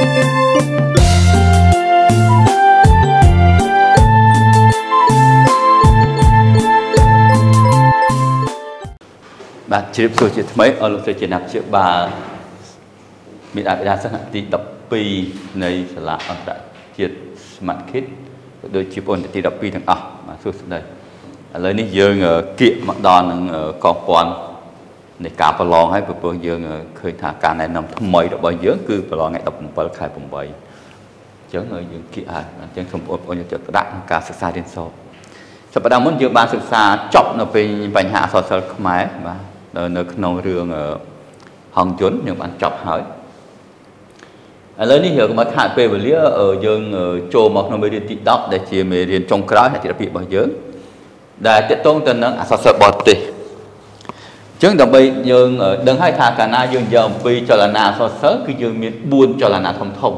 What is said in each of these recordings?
បាទជ្រាបសួរជាថ្មីអរលោកស្រីជាណាប់ជាបាលមានអភិដាសិស្សទី12នៃសាលាអន្តរជាតិ Smart Kid ក៏ដូចជាបងទី12ទាំងអស់បាទសួស្តីឥឡូវនេះយើងគៀកមកដល់នឹងកងពាន់ នៃការប្រឡងហើយព្រោះយើងឃើញថាការណែនាំថ្មីរបស់យើងគឺប្រឡងថ្ងៃ17ខែ8អញ្ចឹងយើងគៀកហើយអញ្ចឹងសូមបងប្អូនយកចិត្តទុកដាក់ក្នុងការសិក្សារៀនសូត្រសប្តាហ៍មុនយើងបានសិក្សាចប់នៅពេលបញ្ហាអក្សរសិល្ប៍ខ្មែរបាទនៅក្នុងរឿងហងជន់យើងបានចប់ហើយឥឡូវនេះយើងមកខាតពេលវេលាយើងចូលមកក្នុងមេរៀនទី10ដែលជាមេរៀនចុងក្រោយនៃទី12របស់យើងដែលតកតងទៅនឹងអក្សរសិល្ប៍បរទេសអញ្ចឹងដើម្បីយើងដឹងហើយថាកាលណាយើងយកអំពីចលនាអក្សរសិល្ប៍គឺយើងមាន4ចលនាធំធំ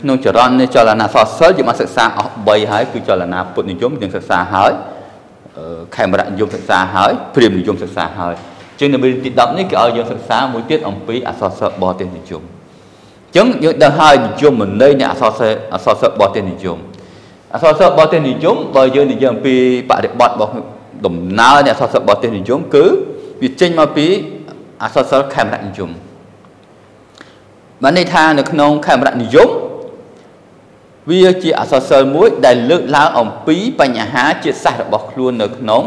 ក្នុងចរន្តនៃចលនាអក្សរសិល្ប៍យើងបានសិក្សាអស់3ហើយគឺចលនាពុទ្ធនិយមយើងសិក្សាហើយខេមរៈនិយមសិក្សាហើយព្រាហ្មណ៍និយមសិក្សាហើយជាងនៅមេរៀនទី10នេះគេឲ្យយើងសិក្សាមួយទៀតអំពីអក្សរសិល្ប៍បរទេសនិយមអញ្ចឹងយើងដឹងហើយនិយមន័យនៃអក្សរសិល្ប៍អក្សរសិល្ប៍បរទេសនិយមអក្សរសិល្ប៍បរទេសនិយមបើយើងនិយាយអំពីបរិបទរបស់ដំណើរនៃអក្សរសិល្ប៍បរទេសនិយមគឺ វាចេញមកពីអក្សរសិល្ប៍ខេមរៈនិយមបានន័យថានៅក្នុងខេមរៈនិយមវាជាអក្សរសិល្ប៍មួយ ដែលលើកឡើងអំពីបញ្ហាជាតិសាសន៍របស់ខ្លួននៅក្នុង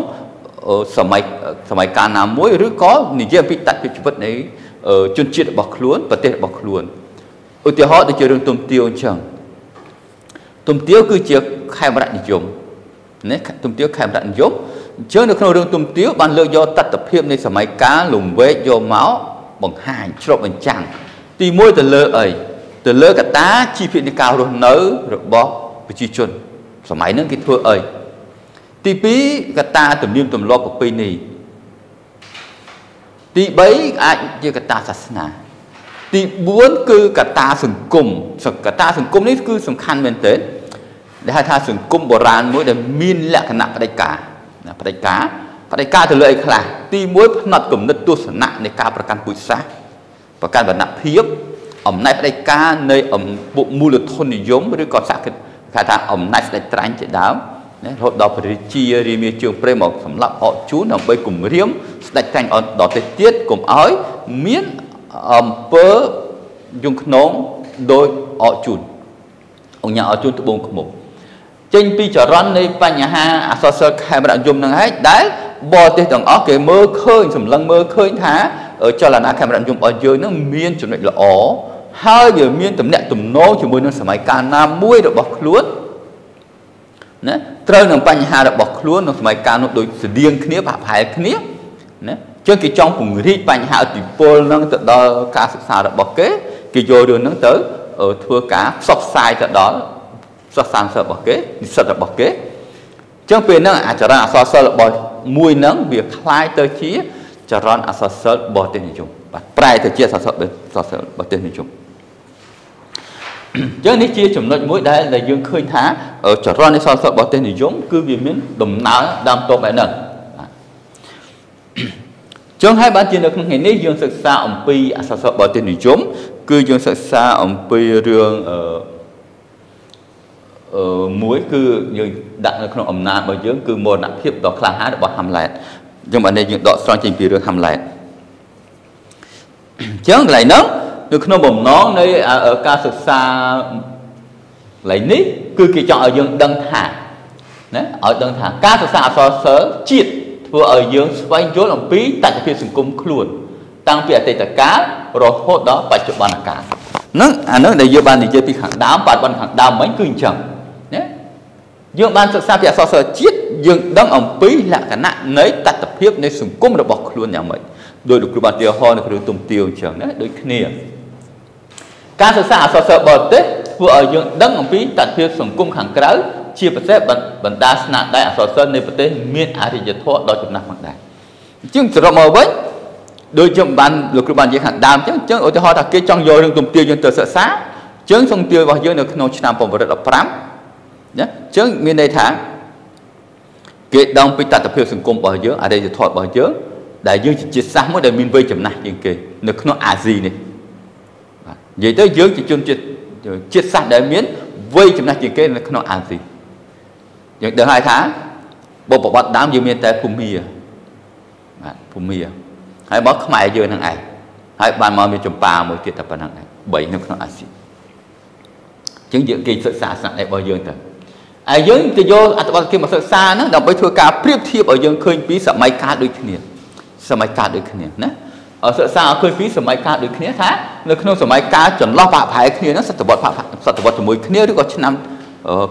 សម័យសម័យកាលណាមួយឬក៏និយាយអំពីតតិជីវិតនៃជនជាតិរបស់ខ្លួនប្រទេសរបស់ខ្លួនឧទាហរណ៍ដូចជារឿងទុំទាវអញ្ចឹងទុំទាវគឺជាខេមរៈនិយមណាទុំទាវខេមរៈនិយម អញ្ចឹងនៅក្នុងរឿងទុំទាវបានលើកយកតតិភាពនៃសម័យកាលលំវែកយកមកបង្ហាញជ្រប់បញ្ចាំងទី1ទៅលើអីទៅលើកតាជីវភាពនៃការរស់នៅរបស់ប្រជាជន សម័យហ្នឹងគេធ្វើអីទី2កតាទំនៀមទម្លាប់ប្រពៃណីទី3អាចជាកតាសាសនា ទី4គឺកតាសង្គមកតាសង្គមនេះគឺសំខាន់មែនទែនដែលហៅថាសង្គមបុរាណមួយដែលមានលក្ខណៈបដិការ ណាបដិការបដិការទៅលើអីខ្លះទី1ផ្នែកគំនិតទស្សនៈនៃការប្រកាន់ពូជសាសន៍ប្រកាន់វណ្ណៈភាពអំណាចបដិការនៃពួកមូលធននិយមឬក៏សក្តិគេថាអំណាចស្ដេចត្រាញ់ជាដើមណារហូតដល់ព្រះរាជារាមាជើងព្រៃមកសម្លាប់អកជូនដើម្បីគម្រាមស្ដេចតាញ់អត់ដល់ទៅទៀតកុំឲ្យមានអំពើយងខ្នងដោយអកជូនអង្គញាអកជូនត្បូងខ្មុំ ចេញពីចរន្តនៃបញ្ហាអសរសិល្ប៍ខេមរយមនឹងហើយដែលបរទេសទាំងអស់គេមើលឃើញសម្លឹងមើលឃើញថាចលនាខេមរយមរបស់យើងនឹងមានចំណុចល្អហើយវាមានតំណែងទំនងជាមួយនឹងសម័យកាលណាមួយរបស់ខ្លួនណាត្រូវនឹងបញ្ហារបស់ខ្លួនក្នុងសម័យកាលនោះដូចស្តៀងគ្នាប្រហែលគ្នាណាចឹងគេចង់ពង្រីកបញ្ហាអតិពលនឹងទៅដល់ការសិក្សារបស់គេគេយករឿងហ្នឹងទៅធ្វើការផ្សព្វផ្សាយទៅដល់ សិស្សសាស្ត្ររបស់គេនិស្សិតរបស់គេចឹងពេលហ្នឹងអាចរណអសរសិល្ប៍របស់មួយហ្នឹងវាคล้ายទៅជាចរន្តអសរសិល្ប៍បរទេសនិយមបាទប្រែទៅជាអសរសិល្ប៍បរទេសនិយមអញ្ចឹងនេះជាចំណុចមួយដែលដែលយើងឃើញថាចរន្តនៃសន្តិសុខរបស់ទេសនិយមគឺវាមានដំណើរដើមតបបែបហ្នឹងចឹងហើយបានជានៅក្នុងថ្ងៃនេះយើងសិក្សាអំពីអសរសិល្ប៍បរទេសនិយមគឺយើងសិក្សាអំពីរឿងអឺអឺ មួយគឺយើងដាក់នៅក្នុងអំណាចរបស់យើងគឺមរណភាពដ៏ក្លាហានរបស់ហាំឡែតយើងបានយើងដកស្រង់ចេញពីរឿងហាំឡែតអញ្ចឹងកន្លែងហ្នឹងនៅក្នុងបំណងនៃការសិក្សាកន្លែងនេះគឺគេចង់ឲ្យយើងដឹងថាណាឲ្យដឹងថាការសិក្សាអក្សរសិល្ប៍ជាតិធ្វើឲ្យយើងស្វែងយល់អំពីតតិភាពសង្គមខ្លួន តាំងពីអតីតកាលរហូតដល់បច្ចុប្បន្នកាលហ្នឹងអាហ្នឹងដែលយើងបាននិយាយពីខាងដើមបច្ចុប្បន្នខាងដើមមិញគឺអញ្ចឹងណា យើងបានសិក្សាពីអក្សរសិល្ប៍ជាតិយើងដឹងអំពីលក្ខណៈនៃតតិភាពនៃសង្គមរបស់ខ្លួនយ៉ាងម៉េចដោយលោកគ្រូបានទាហរណ៍នៅក្នុងទុំទាវអញ្ចឹងណាដូចគ្នាការសិក្សាអក្សរសិល្ប៍បរទេសធ្វើឲ្យយើងដឹងអំពីតថភាពសង្គមខាងក្រៅជាពិសេសបណ្ដាស្នាដៃអក្សរសិល្ប៍នៃប្រទេសមានអរិយធម៌ដ៏ចំណាស់ផងដែរអញ្ចឹងសរុបមកវិញដូចខ្ញុំបានលោកគ្រូបាននិយាយខាងដើមអញ្ចឹងអញ្ចឹងឧទាហរណ៍ថាគេចង់យករឿងទំទាវយើងទៅសិក្សាអញ្ចឹងសំទាវរបស់យើងនៅក្នុងឆ្នាំ2015 ណាអញ្ចឹងមានន័យថាគេដឹងពីតថភាពសង្គមរបស់យើងអរិយធម៌របស់យើងដែលយើងជាជាតិសាសន៍មួយដែលមានវ័យចំណាស់ជាងគេនៅក្នុងអាស៊ីនេះនិយាយទៅយើងជាជនជាតិជាតិសាសន៍ដែលមានវ័យចំណាស់ជាងគេនៅក្នុងអាស៊ីយើងដឹងហើយថាបុព្វបុត្រដើមយើងមានតែភូមាបាទភូមាហើយមកខ្មែរយើងនឹងឯងហើយបានមកមានចម្ប៉ាមួយទៀតតែប៉ុណ្្នឹងឯង3នៅក្នុងអាស៊ីអញ្ចឹងយើងគេសិក្សាស្នាក់របស់យើងទៅ ហើយយើងទៅយកអត្ថបទគេមកសិក្សាហ្នឹងដើម្បីធ្វើការប្រៀបធៀបឲ្យយើងឃើញពីសម័យកាលដូចគ្នាសម័យកាលដូចគ្នាណាសិក្សាឲ្យឃើញពីសម័យកាលដូចគ្នាថានៅក្នុងសម័យកាលចន្លោះបាក់ប្រែគ្នាហ្នឹងសតវត្សសតវត្សជាមួយគ្នាឬក៏ឆ្នាំ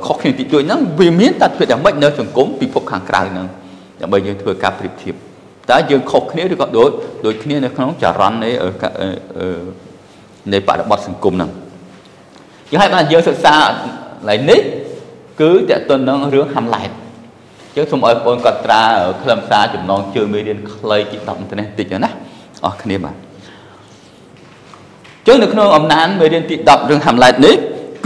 ខុសគ្នាតិចតួចហ្នឹងវាមានតភាពយ៉ាងម៉េចនៅសង្គមពិភពខាងក្រៅហ្នឹងដើម្បីយើងធ្វើការប្រៀបធៀបតើយើងខុសគ្នាឬក៏ដូចដូចគ្នានៅក្នុងចរន្តនៃនៃបរិបទសង្គមហ្នឹងយើងឲ្យបានយើងសិក្សាឡើយនេះ គឺតកតននឹងរឿងហាំឡែតអញ្ចឹងសូមឲ្យបងប្អូនកត់ត្រាខ្លឹមសារចំណងជើងមេរៀនខ្លីទី10នេះតិចណាអស់គ្នាបាទចឹងនៅក្នុងអំណានមេរៀនទី10រឿងហាំឡែតនេះ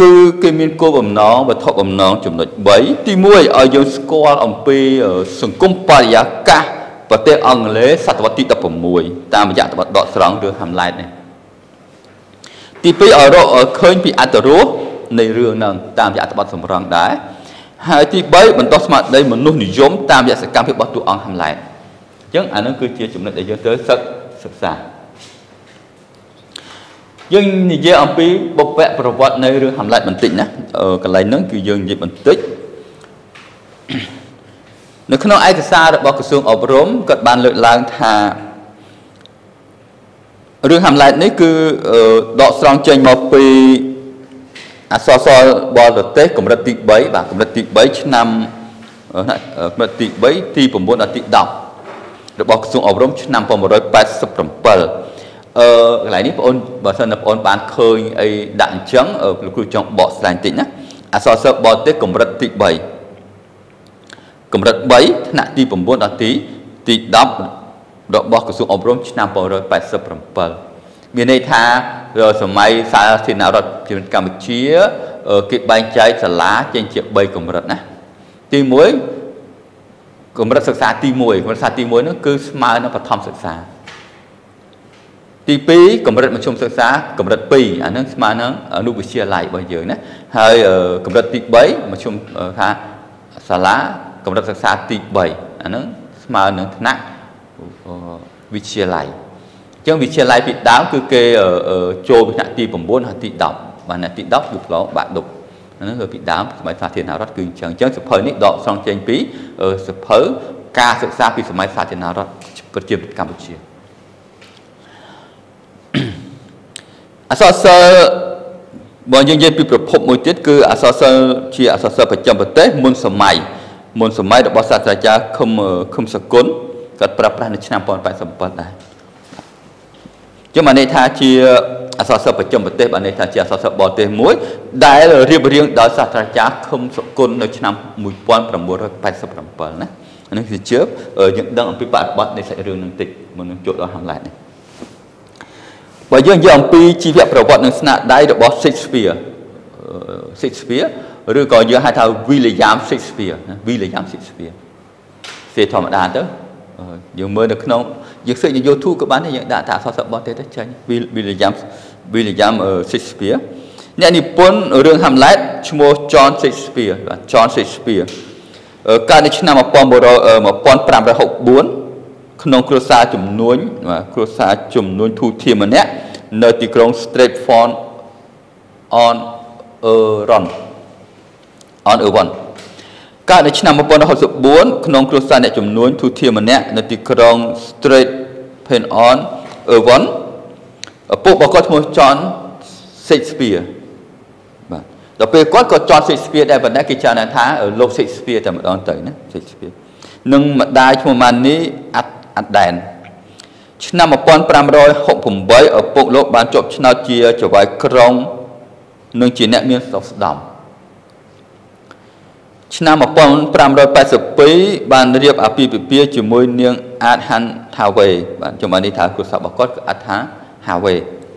គឺគេមានគោលបំណងវត្ថុបំណងចំណុច3ទី1ឲ្យយើងស្គាល់អំពីសង្គមបរិយាកាសប្រទេសអង់គ្លេសសតវត្សទី16តាមរយៈតបដកស្រង់រឿងហាំឡែតនេះទី2ឲ្យរកឃើញពីអត្តរស នៃរឿងហ្នឹងតាមរយៈតបសម្រងដែរហើយទី3បន្តស្មារតីមនុស្សនិយមតាមរយៈសកម្មភាពរបស់តួអង្គហាំឡែតអញ្ចឹងអានឹងគឺជាចំណុចដែលយើងត្រូវសិក្សាយើងនិយាយអំពីបុព្វប្រវត្តិនៅរឿងហាំឡែតបន្តិចណាកន្លែងហ្នឹងគឺយើងនិយាយបន្តិចនៅក្នុងឯកសាររបស់ក្រសួងអប់រំគាត់បានលើកឡើងថារឿងហាំឡែតនេះគឺដកស្រង់ចេញមកពី អសសរបរទេសកម្រិតទី3បាទកម្រិតទី3ឆ្នាំកម្រិតទី3ទី9ដល់ទី10របស់ក្រសួងអប់រំឆ្នាំ1987អឺកន្លែងនេះបងអូនបើសិនណាបងអូនបានឃើញអីដាក់អញ្ចឹងលោកគ្រូចង់បកស្រាយបន្តិចណាអសសរបរទេសកម្រិតទី3កម្រិត3ថ្នាក់ទី9ដល់ទីទី10របស់ក្រសួងអប់រំឆ្នាំ1987មានន័យថា សម័យសាធារណរដ្ឋជាកម្ពុជាគេបែងចែកសាលាចេញជា3កម្រិតណាទី1កម្រិតសិក្សាទី1កម្រិតសិក្សាទី1នោះគឺស្មើនឹងបឋមសិក្សាទី2កម្រិតមធ្យមសិក្សាកម្រិត2អានឹងស្មើនឹងអនុវិទ្យាល័យរបស់យើងណាហើយកម្រិតទី3មធ្យមថាសាលាកម្រិតសិក្សាទី3អានឹងស្មើនឹងថ្នាក់វិទ្យាល័យ អញ្ចឹងវិទ្យាល័យពីដើមគឺគេចូលថ្នាក់ទី9ហើយទី10បាទថ្នាក់ទី10គឺផ្លងបាក់ដប់ហ្នឹងគឺពីដើមសម័យសាធារណរដ្ឋគឺអញ្ចឹងអញ្ចឹងសភៅនេះដកស្រង់ចេញពីសភៅការសិក្សាពីសម័យសាធារណរដ្ឋប្រជាកម្ពុជាអសរសិល្ប៍បើយើងនិយាយពីប្រភពមួយទៀតគឺអសរសិល្ប៍ជាអសរសិល្ប៍ប្រចាំប្រទេសមុនសម័យមុនសម័យរបស់សាស្ត្រាចារ្យខឹមខឹមសគុណគាត់ប្រើប្រាស់នៅឆ្នាំ1987ដែរ ចឹងបានន័យថាជាអសរសិល្ប៍ប្រចាំប្រទេសបានន័យថាជាអសរសិល្ប៍បរទេសមួយ ដែលរៀបរៀងដោយសាស្ត្រាចារ្យខឹមសុគន្ធនៅឆ្នាំ1987ណានេះគឺជាយើងដឹងអំពីបរិបទនៃសាច់រឿងនឹងតិចមុននឹងចូលដល់ហាំឡែតនេះបើយើងនិយាយអំពីជីវប្រវត្តិនិងស្នាដៃរបស់ Shakespeare Shakespeare ឬក៏យើងហៅថា William Shakespeare William Shakespeare សេធម្មតាទៅ យើងមើលនៅក្នុងយើង search នៅ YouTube ក៏បានដែរយើងដាក់ថាអក្សរសិល្ប៍បរទេសទៅចេញ William William Shakespeare អ្នកនិពន្ធរឿង Hamlet ឈ្មោះ John Shakespeare បាទ John Shakespeare កើតនៅឆ្នាំ1564ក្នុងគ្រួសារចំនួនបាទគ្រួសារចំនួនធូធាម្នាក់នៅទីក្រុង Stratford on Avon on Avon កើតនៅឆ្នាំ1964ក្នុងគ្រួសារអ្នកចំនួនទូធាម្នាក់នៅទីក្រុង Strait Pen on Avon ឪពុករបស់គាត់ឈ្មោះ John Shakespeare បាទដល់ពេលគាត់ក៏ John Shakespeare ដែរប៉ុន្តែគេចាត់ថាលោក Shakespeare តែម្ដងទៅណា Shakespeare និងម្ដាយឈ្មោះ Manny Aden ឆ្នាំ1568ឪពុកលោកបានជាប់ឆ្នោតជាចៅហ្វាយក្រុងនិងជាអ្នកមានស្រុកស្ដំ ឆ្នាំ1582បានរៀបអាពាហ៍ពិពាហ៍ជាមួយនាងអាតហាន់ថាវេបាទជំនាន់នេះថាគ្រួសាររបស់គាត់គឺអាតហាហាវេ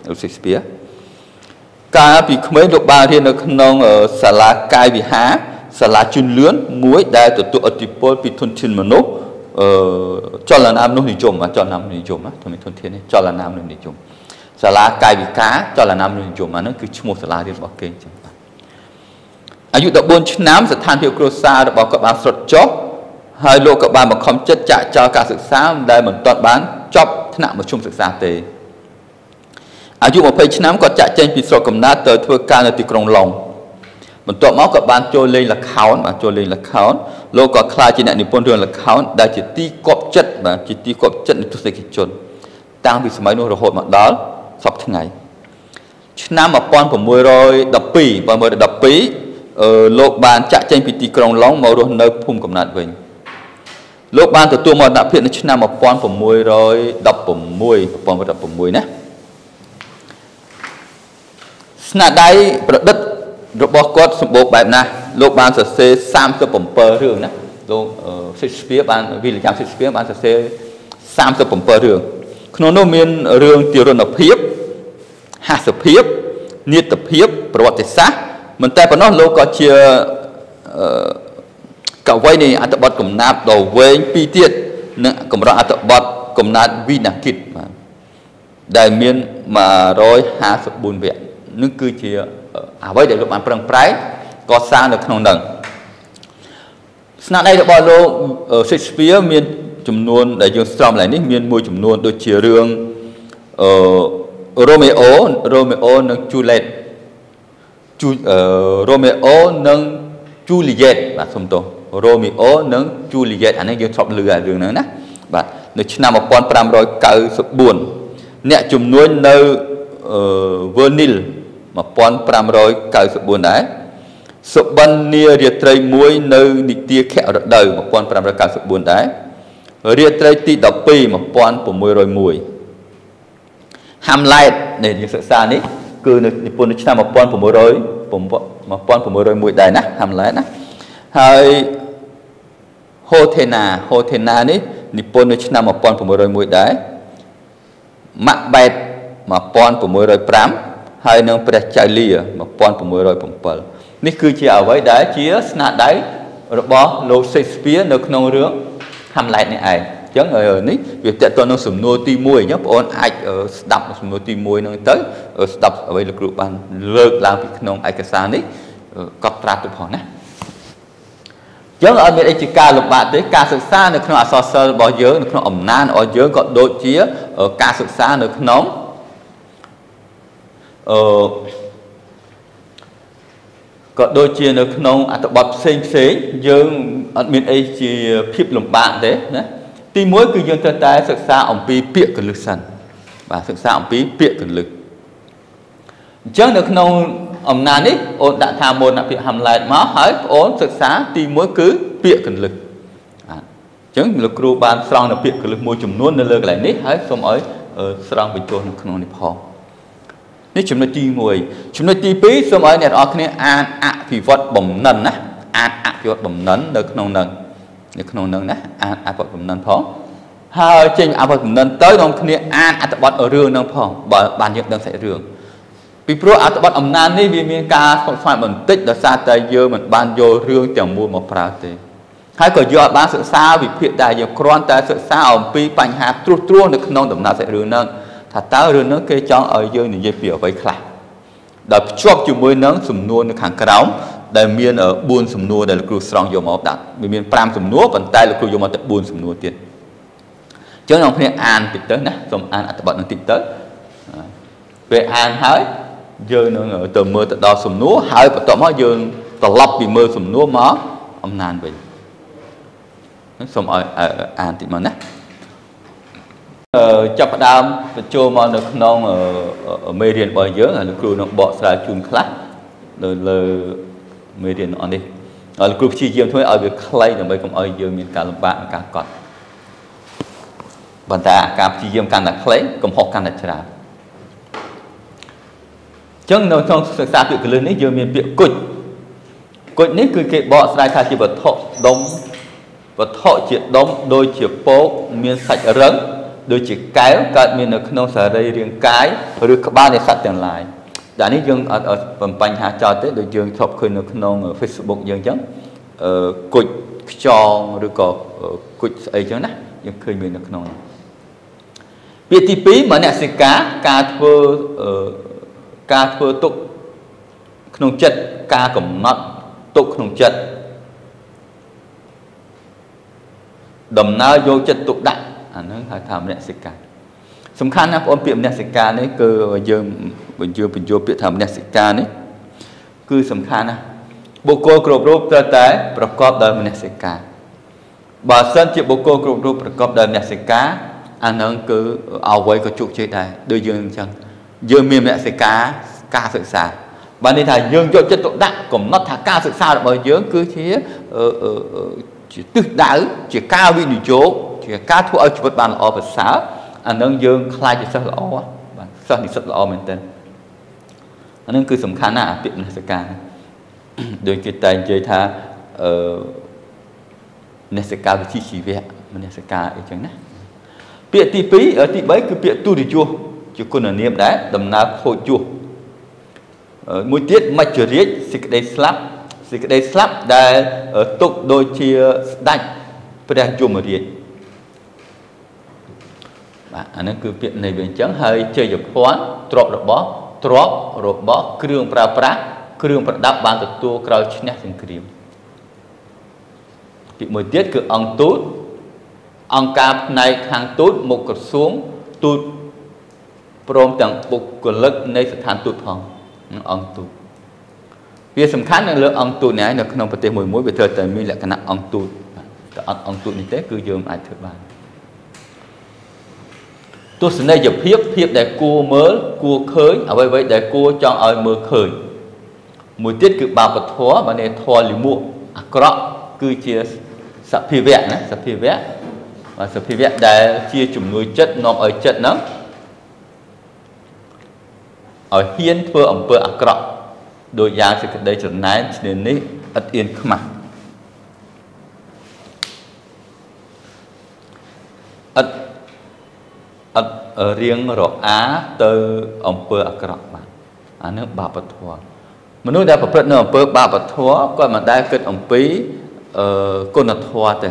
លោកស៊ីស្ពៀកាលពីក្មេងលោកបានរៀននៅក្នុងសាលាកាយវិហារសាលាជឿនលឿនមួយដែលទទួលឥទ្ធិពលពីធនធានមនុស្សអឺចលនាមនុស្សនិយមចលនាមនុស្សនិយមណាធនធាននេះចលនាមនុស្សនិយមសសាលាកាយវិការចលនាមនុស្សនិយមអាហ្នឹងគឺឈ្មោះសាលារៀនរបស់គេចឹងបាទ អាយុ14ឆ្នាំស្ថានភាពគ្រួសាររបស់គាត់បានស្រុតចុះហើយលោកក៏បានបង្ខំចិត្តចាក់ចោលការសិក្សាដែលមិនទាន់បានចប់ថ្នាក់មធ្យមសិក្សាទេអាយុ20ឆ្នាំគាត់ចាក់ចេញពីស្រុកកំណើតទៅធ្វើការនៅទីក្រុងឡុងបន្ទាប់មកក៏បានចូលលេងល្ខោនបាទចូលលេងល្ខោនលោកក៏ក្លាយជាអ្នកនិពន្ធរឿងល្ខោនដែលជាទីគប់ចិត្តបាទជាទីគប់ចិត្តនៃទស្សនិកជន តាំងពីសម័យនោះរហូតមកដល់សពថ្ងៃឆ្នាំ1612 1612 លោកបានចាក់ចេញពីទីក្រុងឡុងមករស់នៅភូមិកំណើតវិញលោកបានទទួលមរណភាពនៅឆ្នាំ1616 1616ណាស្នាដៃប្រឌិតរបស់គាត់សម្បូរបែបណាស់លោកបានសរសេរ37រឿងណាលោក Shakespeare បាន William Shakespeare បានសរសេរ37រឿងក្នុងនោះមានរឿងទារុណភាពហាសភាពនេតភាពប្រវត្តិសាស្ត្រ មិនតែប៉ុណ្ណោះលោកក៏ជាកវីនៃអត្ថបទកំណាព្យដ៏វែងពីរទៀតនិងកម្រអត្ថបទកំណាព្យវិណាគិតបាទដែលមាន154វគ្គនឹងគឺជាអ្វីដែលលោកបានប្រឹងប្រែងកសាងនៅក្នុងនឹងស្នាដៃរបស់លោក Shakespeare មានចំនួនដែលយើងស្រង់ឡើងនេះមានមួយចំនួនដូចជារឿងអឺ Romeo Romeo និង Juliet ជូអឺ Romeo និង Juliet បាទសុំទោស Romeo និង Juliet អានេះយើងធ្លាប់ឮអារឿងហ្នឹងណាបាទនៅឆ្នាំ1594អ្នកជំនួញនៅ Vernil 1594ដែរសុបិននារាត្រីមួយនៅនិទាខរដូវ1594ដែររាត្រីទី12 1601 Hamlet នេះយើងសិក្សានេះ គឺនៅនិពន្ធនៅឆ្នាំ1600 1601ដែរណា Hamlet ណាហើយ Hothena Hothena នេះនិពន្ធនៅឆ្នាំ1601ដែរ Macbeth 1605ហើយនឹងព្រះចៅលា1607នេះគឺជាអ្វីដែលជាស្នាដៃរបស់លោក Shakespeare នៅក្នុងរឿង Hamlet នេះឯង ចឹងនេះវាតកតនឹងសំណួរទី1អញ្ចឹងបងអូនអាចស្ដាប់សំណួរទី1ហ្នឹងទៅស្ដាប់អ្វីលោកគ្រូបានលើកឡើងពីក្នុងឯកសារនេះកត់ត្រាទៅផងណាចឹងអត់មានអីជាការលំបាកទេការសិក្សានៅក្នុងអក្សរសិល្ប៍របស់យើងនៅក្នុងអំណាចរបស់យើងក៏ដូចជាការសិក្សានៅក្នុងអឺក៏ដូចជានៅក្នុងអត្ថបទផ្សេងផ្សេងយើងអត់មានអីជាភាពលំបាកទេណា ទី1គឺយើងត្រូវតែសិក្សាអំពីពាក្យកលឹះសិនបាទសិក្សាអំពីពាក្យកលឹះអញ្ចឹងនៅក្នុងអំណាចនេះអូនដាក់ថាមុនពាក្យ Hamlet មកហើយបងអូនសិក្សាទី1គឺពាក្យកលឹះបាទអញ្ចឹងលោកគ្រូបានស្រង់នៅពាក្យកលឹះមួយចំនួននៅលើកន្លែងនេះហើយសូមឲ្យស្រង់បញ្ចូលនៅក្នុងនេះផងនេះចំណុចទី1ចំណុចទី2សូមឲ្យអ្នកនរគ្នាអានអភិវឌ្ឍបំណិនណាអានអភិវឌ្ឍបំណិននៅក្នុងនឹង នៅក្នុងនឹងណាអានអត្ថបទបំណិនផងហើយចេញអត្ថបទបំណិនទៅនាំគ្នាអានអត្ថបទរឿងនឹងផងបើបានយើងដឹងសាច់រឿងពីព្រោះអត្ថបទអំណាននេះវាមានការស្មុគស្មាញបន្តិចដោយសារតែយើងមិនបានយករឿងទាំងមូលមកប្រើទេហើយក៏យកបានសិក្សាវិភាគដែរយើងគ្រាន់តែសិក្សាអំពីបញ្ហាត្រួសត្រាសនៅក្នុងដំណើរសាច់រឿងហ្នឹងថាតើរឿងហ្នឹងគេចង់ឲ្យយើងនិយាយពីអ្វីខ្លះ ដោយភ្ជាប់ជាមួយនឹងសំណួរនៅខាងក្រោមដែលមាន4សំណួរដែលលោកគ្រូស្រង់យកមកដាក់វាមាន5សំណួរប៉ុន្តែលោកគ្រូយកមកតែ4សំណួរទៀតអញ្ចឹងអ្នកគ្នាអានតិចទៅណាសូមអានអត្ថបទនឹងតិចទៅពេលអានហើយយើងនឹងទៅមើលទៅដល់សំណួរហើយបន្ទាប់មកយើងត្រឡប់ពីមើលសំណួរមកអំណានវិញសូមឲ្យអានតិចមកណា ចាប់ផ្ដើមបញ្ចូលមកនៅក្នុងមេរៀនរបស់យើងលោកគ្រូនឹងបកស្រាយជូនខ្លះលើលើមេរៀនអស់នេះហើយលោកគ្រូព្យាយាមធ្វើឲ្យវាខ្លីដើម្បីកុំឲ្យយើងមានការលំបាកក្នុងការកត់ប៉ុន្តែការព្យាយាមកាន់តែខ្លីកំហុសកាន់តែច្រើនអញ្ចឹងនៅក្នុងសិក្សាពាក្យកលឹះនេះយើងមានពាក្យគុជគុជនេះគឺគេបកស្រាយថាជាវត្ថុដុំវត្ថុជាដុំដូចជាពោកមានសាច់រឹង ដូចជាកែវកើតមាននៅក្នុងសារីរាង្គកាយឬក្បាលនៃសត្វទាំងឡាយតែនេះយើងអត់បំបញ្ហាចោលទេដូចយើងធ្លាប់ឃើញនៅក្នុង Facebook យើងអញ្ចឹងអឺគុជខ្យងឬក៏គុជស្អីអញ្ចឹងណាយើងឃើញមាននៅក្នុងពាពាក្យទី2មនសិការការធ្វើការធ្វើទុកក្នុងចិត្តការកំណត់ទុកក្នុងចិត្តដំណើរយកចិត្តទុកដាក់ អាហ្នឹងហៅថាមនសិការសំខាន់ណាស់បងប្អូនពាក្យមនសិការនេះគឺយើងបញ្យល់បញ្យល់ពាក្យថាមនសិការនេះគឺសំខាន់ណាស់បុគ្គលគ្រប់រូបត្រូវតែប្រកបដោយមនសិការបើសិនជាបុគ្គលគ្រប់រូបប្រកបដោយមនសិការអាហ្នឹងគឺអ្វីក៏ជោគជ័យដែរដូចយើងអញ្ចឹងយើងមានមនសិការការសិក្សាបានន័យថាយើងយកចិត្តទុកដាក់កំណត់ថាការសិក្សារបស់យើងគឺជាជាទិសដៅជាការវិនិយោគ ជាការធ្វើឲ្យជីវិតបានល្អប្រសើរអានឹងយើងខ្លាចជាសិស្សល្អបាទសិស្សនិស្សិតល្អមែនទែនអានឹងគឺសំខាន់ណាស់អាពាក្យមនសិការដូចគេតែនិយាយថាអឺមនសិការវិជ្ជាជីវៈមនសិការអីចឹងណាពាក្យទី2ទី3គឺពាក្យទុរិយសជាគុណនាមដែរដំណើរខូចយសមួយទៀតមច្ចរាជសេចក្តីស្លាប់សេចក្តីស្លាប់ដែលទុកដូចជាស្ដេចព្រះយមរាជ បាទអានេះគឺពាក្យនៃវាអញ្ចឹងហើយជ័យភ័ណ្ឌទ្រពរបស់ទ្រពរបស់គ្រឿងប្រើប្រាស់គ្រឿងប្រដាប់បានទទួលក្រោយឈ្នះសង្គ្រាមពាក្យមួយទៀតគឺអង្គទូតអង្គការផ្នែកខាងទូតមុខក្រសួងទូតព្រមទាំងបុគ្គលិកនៃស្ថានទូតផងអង្គទូតវាសំខាន់នៅលើអង្គទូតនេះនៅក្នុងប្រទេសមួយមួយវាត្រូវតែមានលក្ខណៈអង្គទូតតែអត់អង្គទូតនេះទេគឺយើងអាចធ្វើបាន ទស្សនីយភាពភាពដែលគួរមើលគួរឃើញអ្វីៗដែលគួរចង់ឲ្យមើលឃើញមួយទៀតគឺបាបធម៌បានន័យធម៌លិមួកអាក្រក់គឺជាសភាវៈណាសភាវៈបាទសភាវៈដែលជាជំនួយចិត្តនាំឲ្យចិត្តហ្នឹងឲ្យហ៊ានធ្វើអំពើអាក្រក់ដោយយ៉ាងសេចក្តីចំណែនឈ្នានេះឥតអៀនខ្មាស់ឥតឥត រៀងរអាទៅអំពើអាក្រក់បាទអានឹងបាបធម៌មនុស្សដែលប្រព្រឹត្តនៅអំពើបាបធម៌គាត់មិនដែលគិតអំពីអឺគុណធម៌ទេ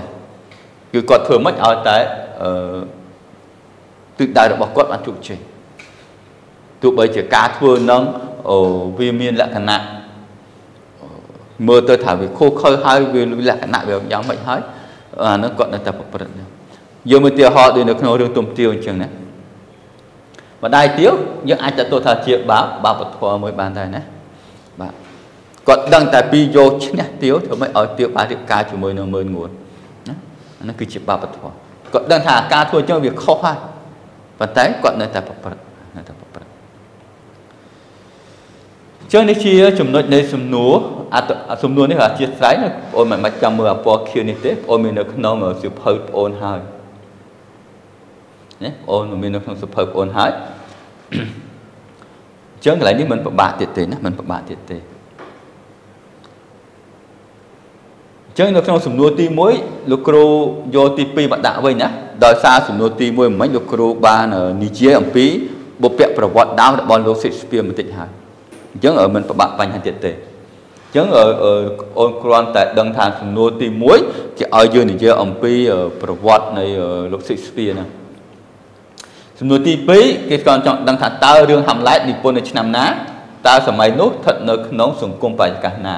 គឺគាត់ធ្វើមិនឲ្យតែអឺទិសដៅរបស់គាត់បានជោគជ័យទោះបីជាការធ្វើនឹងវាមានលក្ខណៈមើលទៅថាវាខុសខើហើយវាលក្ខណៈវាយ៉ាងម៉េចហើយអានោះគាត់នៅតែប្រព្រឹត្តយកមើលទីហោដូចនៅក្នុងរឿងទុំទាវអញ្ចឹងណា ម្ដាយទាវយើងអាចទទួលថាជាបាបបាបធម៌មួយបានដែរណាបាទគាត់ដឹងតែពីយកឈ្នះទាវធ្វើម៉េចឲ្យទាវបានរៀបការជាមួយនឹងមើលងួនណាអានោះគឺជាបាបធម៌គាត់ដឹងថាការធ្វើចឹងវាខុសហើយប៉ុន្តែគាត់នៅតែប្រព្រឹត្តនៅតែប្រព្រឹត្តចឹងនេះជាចំណុចនៃសំណួរអត្តសំណួរនេះអធិស្ឋានបងប្អូនមិនបាច់ចាំមើលអពណ៌ខៀវនេះទេបងប្អូនមាននៅក្នុងសៀវភៅបងប្អូនហើយ ណាបងប្អូនមាននៅក្នុងសៀវភៅបងប្អូនហើយចឹងកន្លែងនេះមិនពិបាកទៀតទេណាមិនពិបាកទៀតទេចឹងនៅក្នុងសំណួរទី1លោកគ្រូយកទី2មកដាក់វិញណាដោយសារសំណួរទី1មិនមិញលោកគ្រូបាននិយាយអំពីបុព្វប្រវត្តិដើមរបស់លោក Shakespeare បន្តិចហើយអញ្ចឹងមិនពិបាកបញ្ហាទៀតទេអញ្ចឹងអូនគ្រាន់តែដឹងថាសំណួរទី1គេឲ្យយើងនិយាយអំពីប្រវត្តិនៃលោក Shakespeare ណាសំ ណួរទី2គេគាត់ចង់ដឹងថាតើរឿង Hamlet និពន្ធនៅឆ្នាំណាតើសម័យនោះស្ថិតនៅក្នុងសង្គមបរិយាកាសណា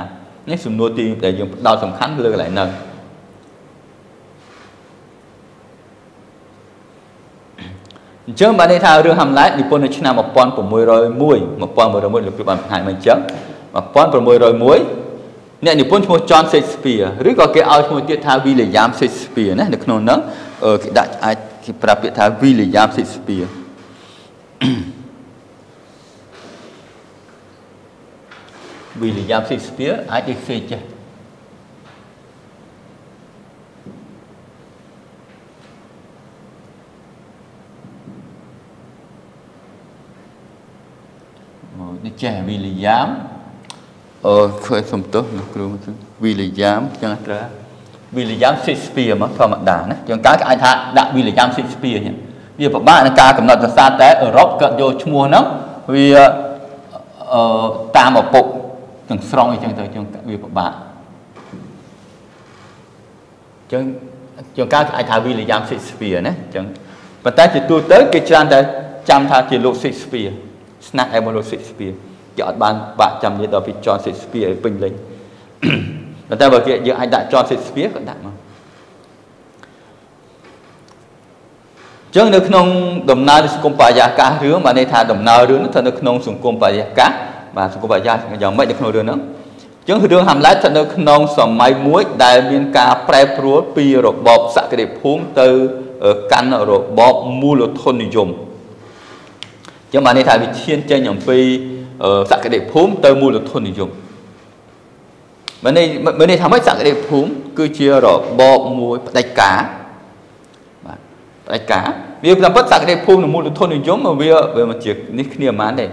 នេះសំណួរទីដែលយើងផ្ដោតសំខាន់លើកន្លែងហ្នឹងអញ្ចឹងបានន័យថារឿង Hamlet និពន្ធនៅឆ្នាំ1601 1601លោកគ្រូបានបង្ហាញមកអញ្ចឹង1601អ្នកនិពន្ធឈ្មោះ John Shakespeare ឬក៏គេឲ្យឈ្មោះទៀតថា William Shakespeare ណានៅក្នុងហ្នឹងគេដាក់អាច គេប្រាប់ពាក្យថា William Shakespeare William Shakespeare អាចគេសេចេះនេះចេះ William អឺឃើញសំទោសលោកគ្រូ William ចឹងត្រូវ William Shakespeare មកធម្មតាណាជាងការគេអាចថាដាក់ William Shakespeare ហ្នឹងវាពិបាកក្នុងការកំណត់ភាសាតែអឺរ៉ុបគាត់យកឈ្មោះហ្នឹងវាអឺតាមឪពុកទាំងស្រុងអីចឹងទៅចឹងវាពិបាកចឹងជាងការអាចថា William Shakespeare ណាចឹងប៉ុន្តែជាទូទៅគេច្រើនតែចាំថាជាលោក Shakespeare ស្នាក់ឯមកលោក Shakespeare គេអត់បានបាក់ចាំនិយាយដល់ពី John Shakespeare ឲ្យពេញលេញ ប៉ុន្តែបើគេយើងអាចដាក់ John Shakespeare ក៏ដាក់មកចឹងនៅក្នុងដំណើរសង្គមបរិយាកាសរឿងបានន័យថាដំណើររឿងនោះស្ថិតនៅក្នុងសង្គមបរិយាកាសបាទសង្គមបរិយាកាសយ៉ាងម៉េចនៅក្នុងរឿងហ្នឹងចឹងរឿងហាំឡែតស្ថិតនៅក្នុងសម័យមួយដែលមានការប្រែប្រួលពីរបបសក្តិភូមិទៅកាន់របបមូលធននិយមចឹងបានន័យថាវាឈានចេញអំពីសក្តិភូមិទៅមូលធននិយម មានន័យមានន័យថាម៉េចសក្តិភូមិគឺជារបបមួយផ្ដាច់ការបាទផ្ដាច់ការវាតាមពិតសក្តិភូមិនិងមូលធននិយមវាវាមិនជានេះគ្នាហ្មងទេ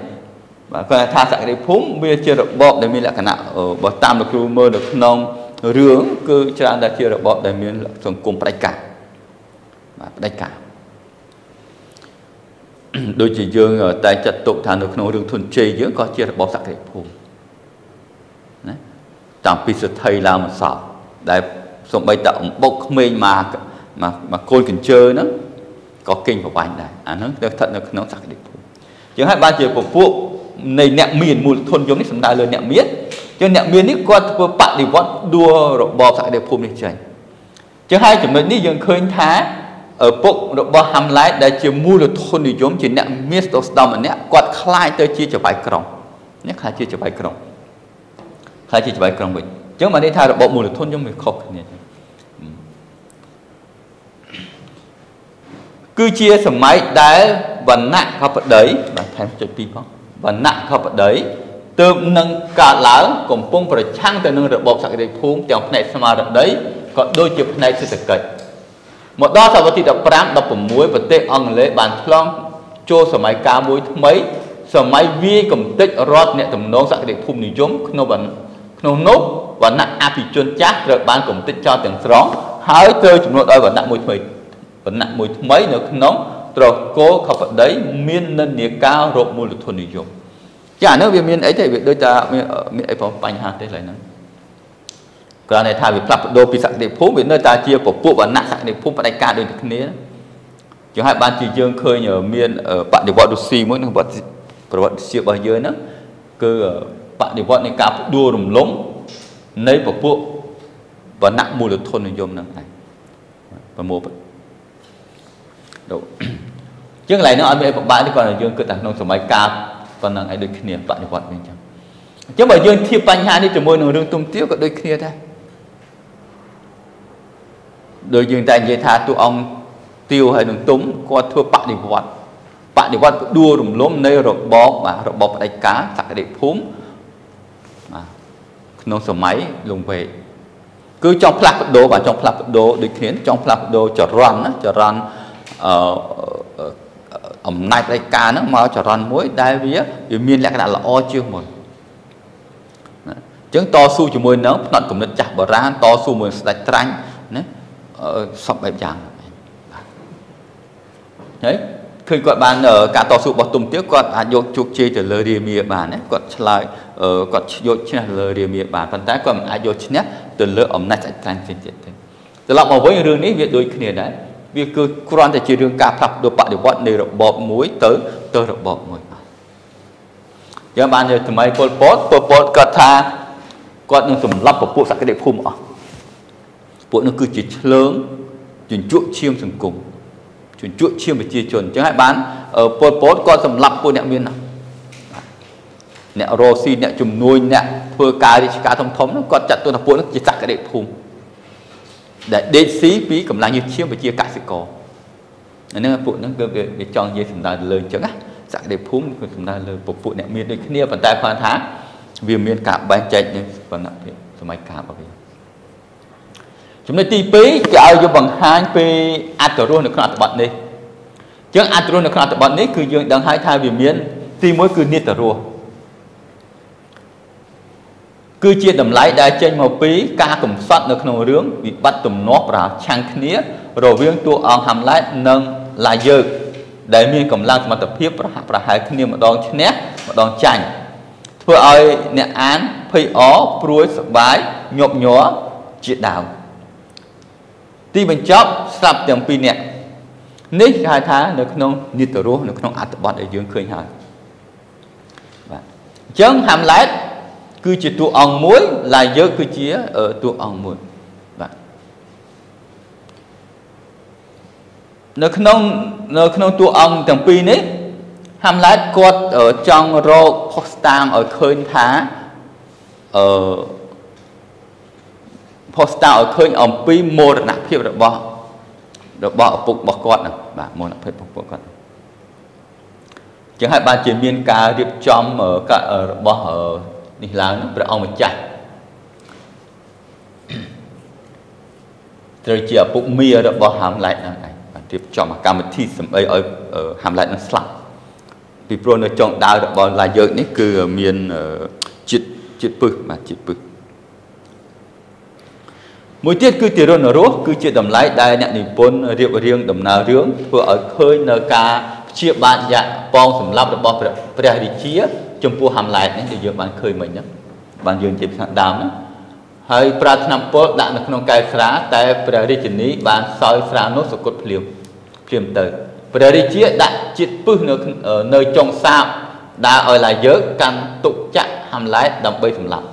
បាទគាត់ថាសក្តិភូមិវាជារបបដែលមានលក្ខណៈបើតាមលោកគ្រូមើលនៅក្នុងរឿងគឺច្រើនតែជារបបដែលមានសង្គមផ្ដាច់ការបាទផ្ដាច់ការដូចជាយើងតែចាត់ទុកថានៅក្នុងរឿងធនជ័យយើងក៏ជារបបសក្តិភូមិណា តាំងពីសទ្ធិឡើងមកសពដែលសំបីតាអំបុកក្មេងមកមកកូនកញ្ជើហ្នឹងក៏គេងប្របាញ់ដែរអាហ្នឹងទៅស្ថិតនៅក្នុងសក្តិភូមិយើងហើយបានជាពពួកនៃអ្នកមានមូលធនយើងនេះសំដៅលើអ្នកមានជាងអ្នកមាននេះគាត់ធ្វើបដិវត្តដួលរបបសក្តិភូមិនេះចេញជាងហើយចំណុចនេះយើងឃើញថាឪពុករបស់ហាំឡែតដែលជាមូលធននិយមជាអ្នកមានស្ទស្ដំម្នាក់គាត់ខ្លាចទៅជាចបៃក្រុងនេះខ្លាចជាចបៃក្រុង ខ្លះជាច្បាយក្រុងវិញអញ្ចឹងបានន័យថារបបមូលធនខ្ញុំវាខុសគ្នាគឺជាសម័យដែលវណ្ណៈខបដីបាទថែមចុចពីផងវណ្ណៈខបដីទើបនឹងកើតឡើងកំពុងប្រឆាំងទៅនឹងរបបសក្តិភូមិទាំងផ្នែកស្មារតីក៏ដូចជាផ្នែកសេដ្ឋកិច្ចមកដល់សតវត្សទី15 16ប្រទេសអង់គ្លេសបានឆ្លងចូលសម័យកាលមួយថ្មីសម័យវាយកំទេចរដ្ឋអ្នកទំនងសក្តិភូមិនិយមក្នុង ក្នុងនោះវណ្ណៈអភិជនចាស់ត្រូវបានកំទេចចោលទាំងស្រុងហើយត្រូវចំនួនដោយវណ្ណៈមួយថ្មីវណ្ណៈមួយថ្មីនៅក្នុងត្រកូលខបដីមាននិន្នាការរកមូលធននិយមចាអានោះវាមានអីទេវាដូចថាមានអីបញ្ហាទេឡើយហ្នឹងគ្រាន់តែថាវាផ្លាស់ប្ដូរពីសក្តិភូមិវានៅតែជាពពួកវណ្ណៈសក្តិភូមិផ្ដាច់ការដូចគ្នាជាងហើយបានជាយើងឃើញមានបដិវត្តរុស្ស៊ីមួយនឹងប្រវត្តិសាស្ត្ររបស់យើងហ្នឹងគឺ បដិវត្តនៃការផ្ដួលរំលំនៃពពួកវណ្ណៈមូលធននិយមហ្នឹងឯងប្រមូលដូជាងកន្លែងហ្នឹងអត់មានអីពិបាកទេគាត់យើងគិតតែក្នុងសម័យកាលប៉ុណ្ណឹងឯងដូចគ្នាបដិវត្តវិញអញ្ចឹងអញ្ចឹងបើយើងធៀបបញ្ហានេះជាមួយនឹងរឿងទុំទាវក៏ដូចគ្នាដែរដោយយើងតែនិយាយថាតួអង្គទាវហើយនឹងទុំគាត់ធ្វើបដិវត្តបដិវត្តដួលរំលំនៃរបបបាទរបបផ្ដាច់ការសក្តិភូមិបាទ ក្នុងសម័យលង្វែកគឺចង់ផ្លាស់ប្ដូរបាទចង់ផ្លាស់ប្ដូរដូចគ្នាចង់ផ្លាស់ប្ដូរចរន្តណាចរន្តអឺអំណាចផ្ដាច់ការហ្នឹងមកចរន្តមួយដែលវាវាមានលក្ខណៈល្អជាងមុនណាអញ្ចឹងតស៊ូជាមួយនឹងផ្នែកគំនិតចាស់បុរាណតស៊ូមួយស្ដេចត្រាញ់ណាសពបែបយ៉ាងហើយ ឃើញគាត់បានការតស៊ូរបស់ទុំទាវគាត់អាចយកជោគជ័យទៅលើរាមាបានណាគាត់ឆ្លើយគាត់យកឈ្នះលើរាមាបានប៉ុន្តែគាត់មិនអាចយកឈ្នះទៅលើអំណាចអត្រាញ់ផ្សេងទៀតទេត្រឡប់មកវិញរឿងនេះវាដូចគ្នាដែរវាគឺគ្រាន់តែជារឿងការផ្លាស់ប្ដូរបដិវត្តនៃរបបមួយទៅទៅរបបមួយយើងបានយកថ្មីពលពតពលពតគាត់ថាគាត់នឹងសម្លាប់ពពួកសក្តិភូមិអស់ពួកនោះគឺជាឆ្លើងជញ្ជក់ឈាមសង្គម ជញ្ជក់ឈាមប្រជាជនអញ្ចឹងហើយបានពលពតគាត់សម្លាប់ពួកអ្នកមានអ្នករស់ស៊ីអ្នកជំនួយអ្នកធ្វើការរាជការធំធំនោះគាត់ចាត់ទុកថាពួកនោះជាសក្តិភូមិដែលដេកស៊ីពីកម្លាំងយុទ្ធឈាមប្រជាកសិករអានេះពួកហ្នឹងគឺវាចង់និយាយសំដៅលើអញ្ចឹងណាសក្តិភូមិគឺសំដៅលើពពួកអ្នកមានដូចគ្នាប៉ុន្តែគាត់ថាវាមានការបែងចែកនៅវណ្ណៈភាពសម័យកាលរបស់វា ចំណុចទី2គេឲ្យយកបង្ហាញពីអត្តរសនៅក្នុងអត្ថបទនេះអញ្ចឹងអត្តរសនៅក្នុងអត្ថបទនេះគឺយើងដឹងហើយថាវាមាន ទី1គឺនិត្តរសគឺជាតម្លៃដែលចេញមកពីការកំសត់នៅក្នុងរឿងវិបត្តិទំនាស់ប្រឆាំងគ្នា រវាងតួអង្គហាំឡែតនិងឡាយើកដែលមានកម្លាំងសមត្ថភាពប្រហាក់ប្រហែលគ្នាម្ដងឈ្នះម្ដងចាញ់ធ្វើឲ្យអ្នកអានភ័យអព្រួយសប្បាយញាប់ញ័រជាដើម ទីបញ្ចប់ស្រាប់ទាំងពីរនាក់នេះគេហៅថានៅក្នុងនិតរស់នៅក្នុងអត្ថបទដែលយើងឃើញហើយបាទអញ្ចឹងហាំឡែតគឺជាតួអង្គមួយឡាយើគឺជាតួអង្គមួយបាទនៅក្នុងនៅក្នុងតួអង្គទាំងពីរនេះហាំឡែតគាត់ចង់រកផុសតាងឲ្យឃើញថាអឺ ផុសតាងឲ្យឃើញអំពីមរណភាពរបស់របស់ឪពុករបស់គាត់ហ្នឹងបាទមរណភាពរបស់គាត់ចឹងហើយបានជាមានការរៀបចំរបស់នេះឡើងព្រះអង្គម្ចាស់ត្រូវជាឪពុកមារបស់ហាំឡែតហ្នឹងឯងបានរៀបចំកម្មវិធីសម្អីឲ្យហាំឡែតនឹងស្លាប់ពីព្រោះនៅចុងដាវរបស់ឡាយើកនេះគឺមានជាតិជាតិពឹសបាទជាតិពឹស មួយទៀតគឺទារុណរស់គឺជាតម្លៃដែលអ្នកនិពន្ធរៀបរៀងដំណើររឿងធ្វើឲ្យឃើញនៅការព្យាបាទយៈបងសម្លាប់របស់ព្រះរាជា ចំពោះហាំឡែតនេះដែលយើងបានឃើញមិញហ្នឹងបានយើងជាខាងដើមហ្នឹងហើយប្រាថ្នាពលដាក់នៅក្នុងកែវស្រាតែព្រះរាជនីបានសោយស្រានោះសគត់ភ្លាមភ្លាមទៅព្រះរាជាដាក់ជាតិពឹសនៅនៅចុងសាបដើរឲ្យឡាយើកកាន់ទុកចាក់ហាំឡែតដើម្បីសម្លាប់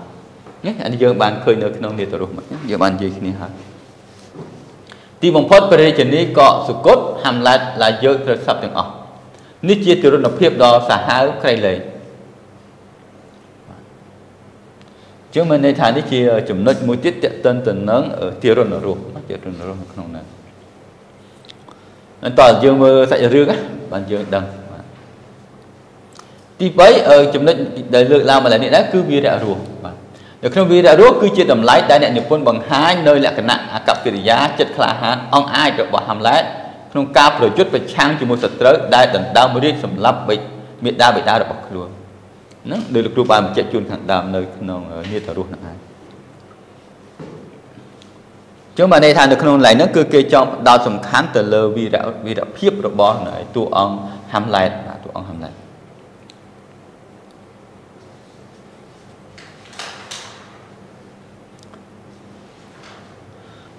នេះអានេះយើងបានឃើញនៅក្នុងនេតរុសមកយើងបាននិយាយគ្នាហើយទីបំផុតព្រះរាជនីក៏សគត់ហាំឡែតឡាយើកត្រូវសັບទាំងអស់នេះជាទរណភាពដ៏សាហាវក្រៃលែងជាងមានន័យថានេះជាចំណុចមួយទៀតតេតិនទៅនឹងទារុណរស់ទារុណរស់នៅក្នុងនោះបន្តយើងមើលសាច់រឿងបានយើងដឹងទី3ចំណុចដែលលើកឡើងមកនេះដែរគឺវីរៈរស់បាទ នៅក្នុងវីរៈរស់គឺជាតម្លៃដែលអ្នកនិពន្ធបង្ហាញនៅលក្ខណៈអកប្បកិរិយាចិត្តក្លាហានអង្អាចរបស់ហាំឡែតក្នុងការប្រយុទ្ធប្រឆាំងជាមួយសត្រូវដែលដណ្ដើមរាជសម្លាប់បិមេដាបិតារបស់ខ្លួនហ្នឹងដោយលោកគ្រូបានបញ្ជាក់ជូនខាងដើមនៅក្នុងនេតរស់ហ្នឹងឯងចឹងបានន័យថានៅក្នុងកន្លែងហ្នឹងគឺគេចង់ផ្ដោតសំខាន់ទៅលើវីរវីរភាពរបស់តួអង្គហាំឡែតបាទតួអង្គហាំឡែត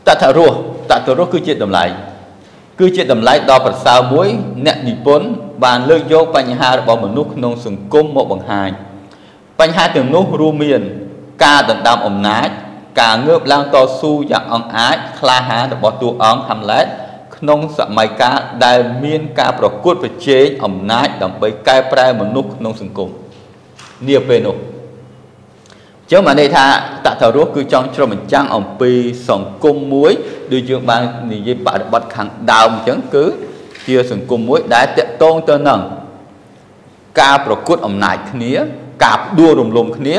តថរស់តថរស់គឺជាតម្លៃគឺជាតម្លៃដ៏ប្រសើរមួយ អ្នកនិពន្ធបានលើកយកបញ្ហារបស់មនុស្សក្នុងសង្គមមកបង្ហាញបញ្ហាទាំងនោះរួមមាន ការដណ្ដើមអំណាច ការងើបឡើងតស៊ូយ៉ាងអង្អាចក្លាហានរបស់តួអង្គ Hamlet ក្នុងសម័យកាលដែលមានការប្រកួតប្រជែងអំណាចដើម្បីកែប្រែមនុស្សក្នុងសង្គមនាពេលនោះ ចឹងបានន័យថាតតរស់គឺចង់ជ្រុំបញ្ចាំងអំពីសង្គមមួយដូចយើងបាននិយាយបរិបត្តិខាងដើមអញ្ចឹងគឺជាសង្គមមួយដែលតកតងទៅនឹងការប្រកួតអំណាចគ្នា ការផ្ដួលរំលំគ្នា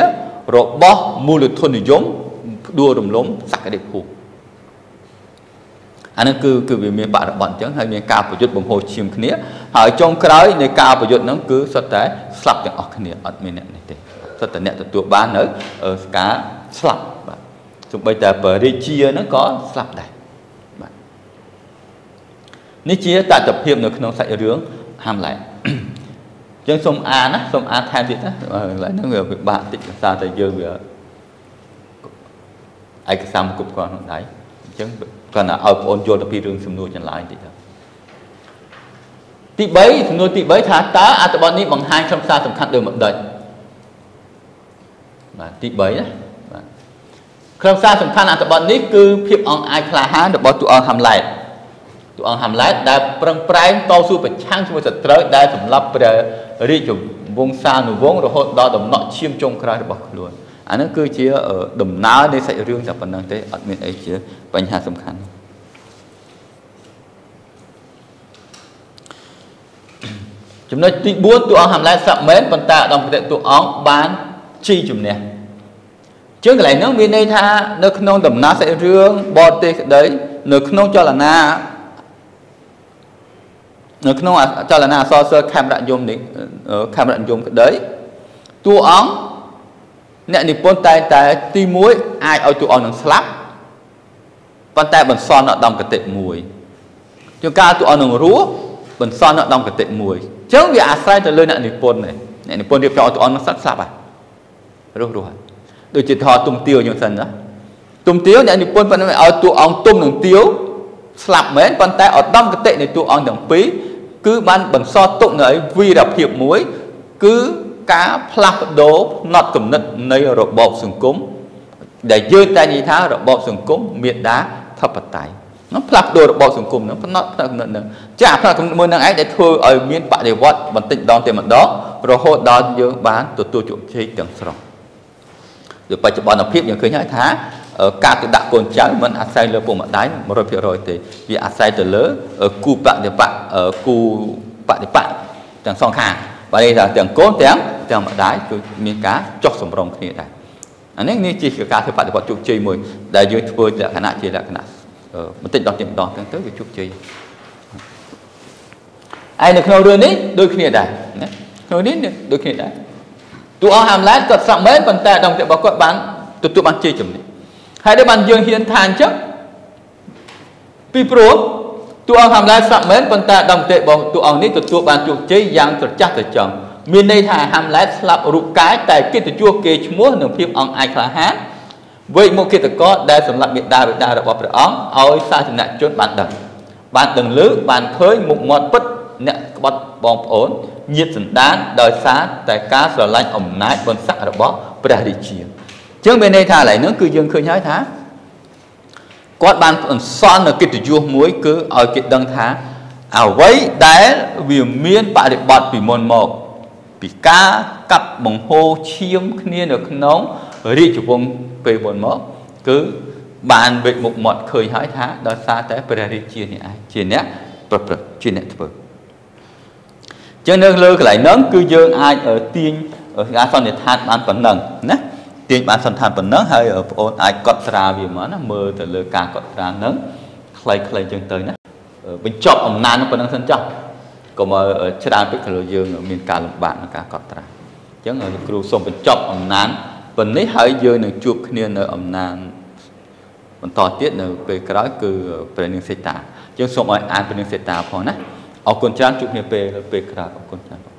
របស់មូលធននិយមផ្ដួលរំលំសក្តិភូមិអានឹងគឺគឺវាមានបរិបត្តិអញ្ចឹងហើយមានការប្រយុទ្ធបំហូរឈាមគ្នាហើយចុងក្រោយនៃការប្រយុទ្ធហ្នឹងគឺសុទ្ធតែស្លាប់ទាំងអស់គ្នាអត់មានអ្នកនេះទេ សុទ្ធតែអ្នកទទួលបាននៅការស្លាប់បាទទោះបីតែបរិជាហ្នឹងក៏ស្លាប់ដែរបាទនេះជាតតភាពនៅក្នុងសាច់រឿងហាំឡែតអញ្ចឹងសូមអានណាសូមអានថែមទៀតណាឡើយហ្នឹងវាពិបាកតិចភាសាតែយើងវាឯកសារមកគ្រប់គ្រាន់ក្នុងដៃអញ្ចឹងគាត់ណាឲ្យបងអូនយល់ទៅពីរឿងសំណួរចម្លើយតិចទៅទី3សំណួរទី3ថាតើអត្ថបទនេះបង្ហាញខ្លឹមសារសំខាន់ដូចម្ដេច បាទទី3ណាបាទខ្លឹមសារសំខាន់អត្ថបទនេះគឺភាពអង្អាចក្លាហានរបស់តួអង្គហាំឡែតតួអង្គហាំឡែតដែលប្រឹងប្រែងតស៊ូប្រឆាំងជាមួយសត្រូវដែលសម្លាប់ព្រះរាជវង្សានុវង្សរហូតដល់ដំណក់ឈាមចុងក្រោយរបស់ខ្លួនអានឹងគឺជាដំណើរនៃសាច់រឿងតែប៉ុណ្្នឹងទេអត់មានអីជាបញ្ហាសំខាន់ចំណុចទី4តួអង្គហាំឡែតសាប់មែនប៉ុន្តែឧត្តមគតិតួអង្គបានជីជំនះ ជាងកន្លែងហ្នឹងមានន័យថានៅក្នុងដំណើរសាច់រឿងបរទេសក្តីនៅក្នុងចលនានៅក្នុងចលនាអសរសិល្ប៍ខេមរយមនេះខេមរយមក្តីតួអង្គអ្នកនិពន្ធតែតែទី1អាចឲ្យតួអង្គនឹងស្លាប់ប៉ុន្តែបន្សល់នៅដំកតិមួយជាងការតួអង្គនឹងរស់បន្សល់នៅដំកតិមួយអញ្ចឹងវាអាស្រ័យទៅលើអ្នកនិពន្ធនេះអ្នកនិពន្ធរៀបចំឲ្យតួអង្គនឹងស្លាប់ស្លាប់ហ่ะរស់រស់ហើយ ដូចជាថតទុំទាវយ៉ាងសិនណាទុំទាវអ្នកនិពន្ធប៉ុន្តែឲ្យតួអង្គទុំនឹងទាវស្លាប់មែនប៉ុន្តែឧត្តមគតិនៃតួអង្គទាំងពីរគឺបានបន្សល់ទុកនៅឯវីរភាពមួយ គឺការផ្លាស់ប្ដូរផ្នត់គំនិតនៃរបបសង្គមដែលយើងតែនិយាយថារបបសង្គមមេដាធិបតេយ្យនោះផ្លាស់ប្ដូររបបសង្គមហ្នឹងផ្នត់ផ្នត់គំនិតហ្នឹងចាផ្នត់គំនិតមួយហ្នឹងឯងដែលធ្វើឲ្យមានបដិវត្តបន្តិចម្ដងទៅម្ដងរហូតដល់យើងបានទទួលជោគជ័យទាំងស្រុង ដោយបច្ចុប្បន្នភាពយើងឃើញហើយថាការទៅដាក់កូនចៅមិនអាស្រ័យលើពុកម្ដាយ100%ទេវាអាស្រ័យទៅលើគូបដិបកគូបដិបកទាំងសងខាងបើនេះថាទាំងកូនទាំងទាំងម្ដាយគឺមានការចុះសម្រុងគ្នាដែរអានេះនេះជាការធ្វើបដិបត្តិជោគជ័យមួយដែលយើងធ្វើលក្ខណៈជាលក្ខណៈបន្តិចម្ដងទៀម្ដងទៅទៅវាជោគជ័យឯនៅក្នុងរឿងនេះដូចគ្នាដែរណាក្នុងនេះដូចគ្នាដែរ តួអង្គហាំឡែតគាត់ស្រាប់មែនប៉ុន្តែដងតែរបស់គាត់បានទទួលបានជ័យជំនះហើយដែលបានយើងហ៊ានថាអញ្ចឹងពីព្រោះតួអង្គហាំឡែតស្រាប់មែនប៉ុន្តែដងតែរបស់តួអង្គនេះទទួលបានជោគជ័យយ៉ាងត្រចះត្រចង់មានន័យថាហាំឡែតស្លាប់រូបកាយតែកិត្តិយសគេឈ្មោះនិងភាពអង្អាចក្លាហានវេកមុខគិតកោដែលសម្រាប់មេដាបិតារបស់ព្រះអង្គឲ្យសាសនជនបានដឹងបានដឹងលើបានឃើញមុខមាត់ពិតអ្នកក្បត់បងប្អូន ញាតសន្តានដោយសារតែការស្រឡាញ់អំណាចបុណ្យស័ក្តិរបស់ព្រះរាជាអញ្ចឹងមានន័យថាឥឡូវហ្នឹងគឺយើងឃើញហើយថាគាត់បានអន្សល់នៅកិត្តិយសមួយគឺឲ្យគេដឹងថាអ្វីដែលវាមានបរិបត្តិពីមុនមក ពីការកាប់បង្ហូរឈាមគ្នានៅក្នុងរាជវង្សពេលមុនមក គឺបានវិកមុខមាត់ឃើញហើយថាដោយសារតែព្រះរាជានេះឯងជាអ្នកប្រព្រឹត្តជាអ្នកធ្វើ ចឹងនៅលើកន្លែងហ្នឹងគឺយើងអាចទាញការសន្និដ្ឋានបានប៉ុណ្ណឹងណាទាញបានសន្និដ្ឋានប៉ុណ្ណឹងហើយបងប្អូនអាចកត់ត្រាវាមកណាមើលទៅលើការកត់ត្រាហ្នឹងខ្លីៗចឹងទៅណាបញ្ចប់អំណាចប៉ុណ្ណឹងសិនចុះកុំឲ្យច្រើនពេកទៅយើងមានការលំបាកក្នុងការកត់ត្រាអញ្ចឹងគ្រូសូមបញ្ចប់អំណាចប៉ុណ្នេះហើយយើងនឹងជួបគ្នានៅអំណាចបន្តទៀតនៅពេលក្រោយគឺព្រះនាងសេតាយើងសូមឲ្យអានព្រះនាងសេតាផងណា អរគុណច្រើនជួបគ្នាពេលពេលក្រោយអរគុណច្រើន